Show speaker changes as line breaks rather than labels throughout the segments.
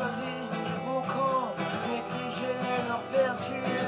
choisi mon camp, négligeait leur vertu.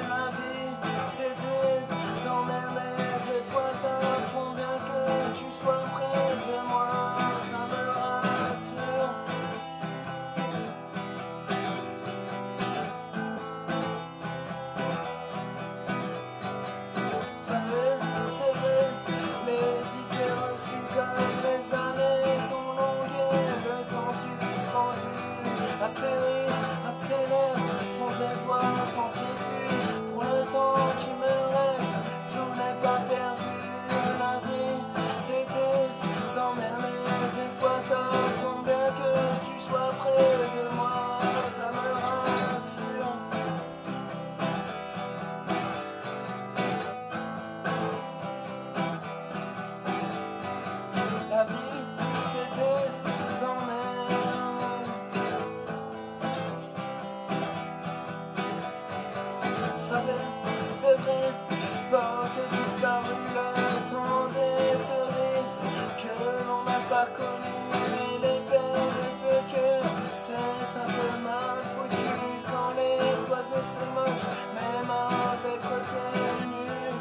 Les peurs de ton cœur, c'est un peu mal foutu quand les oiseaux se moquent. même avec rétine est.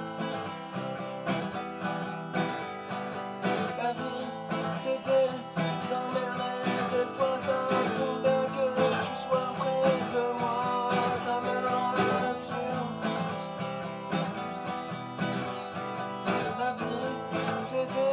La vie, c'était sans verres. Des fois, ça tombe bien que tu sois près de moi, ça me rassure. La vie, c'était